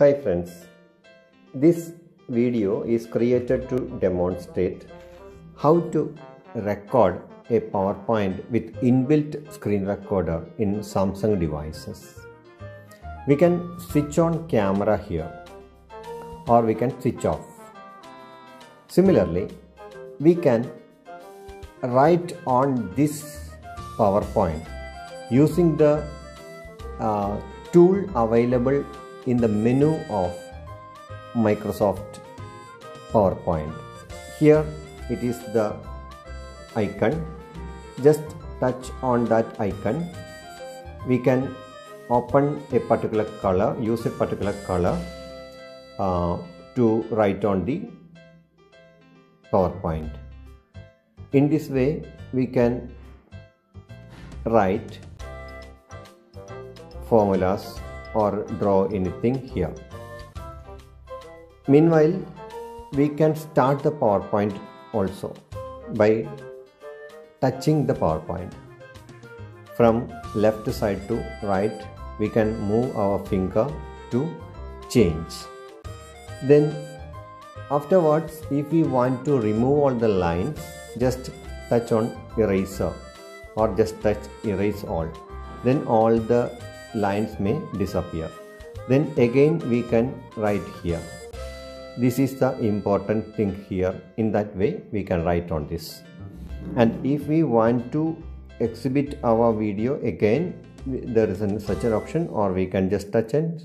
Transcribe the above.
Hi friends, this video is created to demonstrate how to record a PowerPoint with inbuilt screen recorder in Samsung devices. We can switch on camera here or we can switch off. Similarly, we can write on this PowerPoint using the uh, tool available in the menu of Microsoft PowerPoint. Here it is the icon. Just touch on that icon. We can open a particular color, use a particular color uh, to write on the PowerPoint. In this way, we can write formulas or draw anything here. Meanwhile, we can start the PowerPoint also by touching the PowerPoint. From left side to right, we can move our finger to change. Then afterwards, if we want to remove all the lines, just touch on eraser or just touch erase all. Then all the lines may disappear. Then again we can write here. This is the important thing here. In that way we can write on this. And if we want to exhibit our video again, there is such an option or we can just touch and